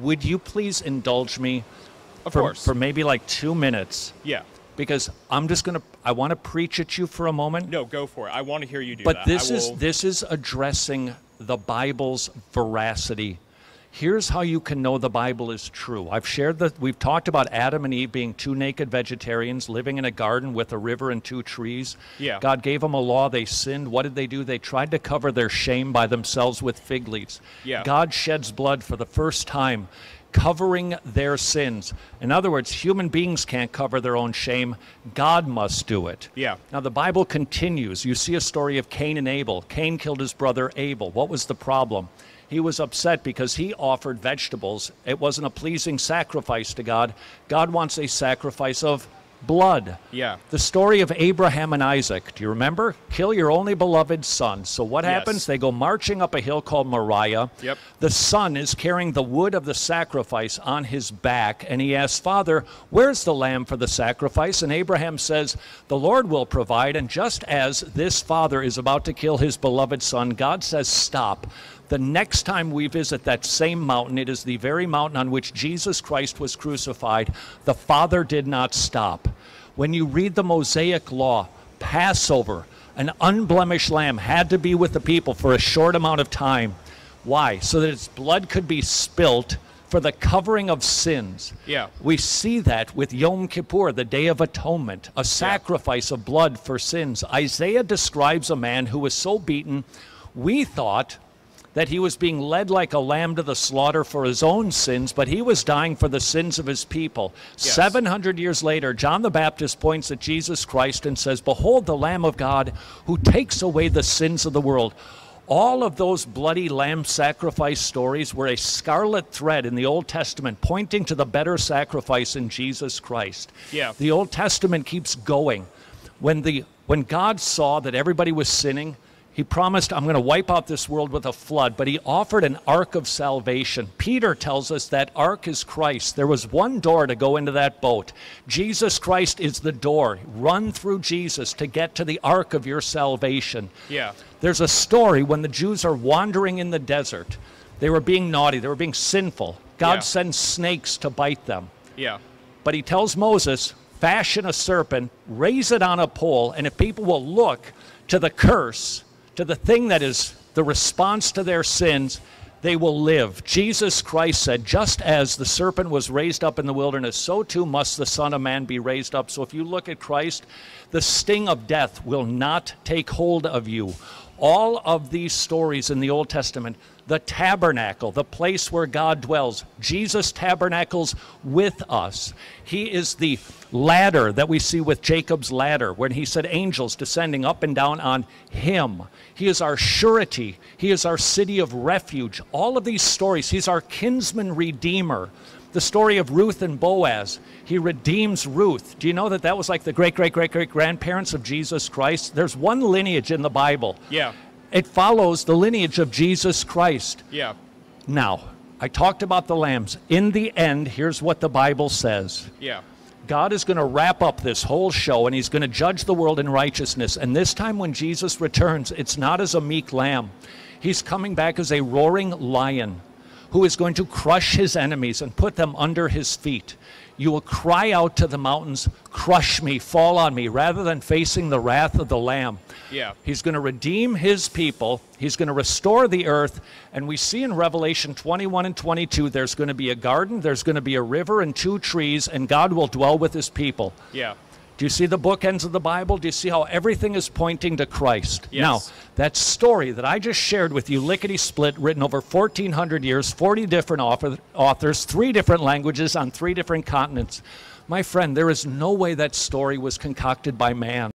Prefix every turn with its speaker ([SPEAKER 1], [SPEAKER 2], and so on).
[SPEAKER 1] would you please indulge me
[SPEAKER 2] Of
[SPEAKER 1] for,
[SPEAKER 2] course.
[SPEAKER 1] for maybe like two minutes?
[SPEAKER 2] yeah.
[SPEAKER 1] Because I'm just gonna I want to preach at you for a moment.
[SPEAKER 2] No, go for it. I want to hear you do
[SPEAKER 1] but
[SPEAKER 2] that.
[SPEAKER 1] this
[SPEAKER 2] I
[SPEAKER 1] is
[SPEAKER 2] will-
[SPEAKER 1] this is addressing the Bible's veracity. Here's how you can know the Bible is true. I've shared that we've talked about Adam and Eve being two naked vegetarians living in a garden with a river and two trees.
[SPEAKER 2] Yeah.
[SPEAKER 1] God gave them a law, they sinned. What did they do? They tried to cover their shame by themselves with fig leaves.
[SPEAKER 2] Yeah.
[SPEAKER 1] God sheds blood for the first time covering their sins. In other words, human beings can't cover their own shame. God must do it.
[SPEAKER 2] Yeah.
[SPEAKER 1] Now, the Bible continues. You see a story of Cain and Abel. Cain killed his brother Abel. What was the problem? He was upset because he offered vegetables. It wasn't a pleasing sacrifice to God. God wants a sacrifice of blood.
[SPEAKER 2] Yeah.
[SPEAKER 1] The story of Abraham and Isaac. Do you remember? Kill your only beloved son. So what
[SPEAKER 2] Yes.
[SPEAKER 1] happens? They go marching up a hill called Moriah.
[SPEAKER 2] Yep.
[SPEAKER 1] The son is carrying the wood of the sacrifice on his back, and he asks, Father, where's the lamb for the sacrifice? And Abraham says, The Lord will provide. And just as this father is about to kill his beloved son, God says, Stop. The next time we visit that same mountain, it is the very mountain on which Jesus Christ was crucified. The Father did not stop. When you read the Mosaic Law, Passover, an unblemished lamb had to be with the people for a short amount of time. Why? So that its blood could be spilt for the covering of sins.
[SPEAKER 2] Yeah.
[SPEAKER 1] We see that with Yom Kippur, the Day of Atonement, a sacrifice of blood for sins. Isaiah describes a man who was so beaten, we thought that he was being led like a lamb to the slaughter for his own sins, but he was dying for the sins of his people.
[SPEAKER 2] Yes.
[SPEAKER 1] 700 years later, John the Baptist points at Jesus Christ and says, Behold the Lamb of God who takes away the sins of the world. All of those bloody lamb sacrifice stories were a scarlet thread in the Old Testament pointing to the better sacrifice in Jesus Christ.
[SPEAKER 2] Yeah.
[SPEAKER 1] The Old Testament keeps going. When the when God saw that everybody was sinning, he promised, I'm going to wipe out this world with a flood, but he offered an ark of salvation. Peter tells us that ark is Christ. There was one door to go into that boat. Jesus Christ is the door. Run through Jesus to get to the ark of your salvation.
[SPEAKER 2] Yeah.
[SPEAKER 1] There's a story when the Jews are wandering in the desert. They were being naughty, they were being sinful. God
[SPEAKER 2] Yeah.
[SPEAKER 1] sends snakes to bite them.
[SPEAKER 2] Yeah.
[SPEAKER 1] But he tells Moses, fashion a serpent, raise it on a pole, and if people will look to the curse, to the thing that is the response to their sins, they will live. Jesus Christ said, just as the serpent was raised up in the wilderness, so too must the Son of Man be raised up. So if you look at Christ, the sting of death will not take hold of you. All of these stories in the Old Testament, the tabernacle, the place where God dwells, Jesus tabernacles with us. He is the ladder that we see with Jacob's ladder, when he said angels descending up and down on him. He is our surety, he is our city of refuge. All of these stories, he's our kinsman redeemer. The story of Ruth and Boaz, he redeems Ruth. Do you know that that was like the great, great, great, great grandparents of Jesus Christ? There's one lineage in the Bible.
[SPEAKER 2] Yeah.
[SPEAKER 1] It follows the lineage of Jesus Christ.
[SPEAKER 2] Yeah.
[SPEAKER 1] Now, I talked about the lambs. In the end, here's what the Bible says
[SPEAKER 2] Yeah.
[SPEAKER 1] God is going to wrap up this whole show and he's going to judge the world in righteousness. And this time, when Jesus returns, it's not as a meek lamb, he's coming back as a roaring lion who is going to crush his enemies and put them under his feet. You will cry out to the mountains, Crush me, fall on me, rather than facing the wrath of the Lamb.
[SPEAKER 2] Yeah.
[SPEAKER 1] He's going to redeem his people. He's going to restore the earth. And we see in Revelation 21 and 22 there's going to be a garden, there's going to be a river and two trees, and God will dwell with his people.
[SPEAKER 2] Yeah.
[SPEAKER 1] Do you see the bookends of the Bible? Do you see how everything is pointing to Christ?
[SPEAKER 2] Yes.
[SPEAKER 1] Now, that story that I just shared with you, lickety split, written over 1,400 years, 40 different author, authors, three different languages on three different continents. My friend, there is no way that story was concocted by man.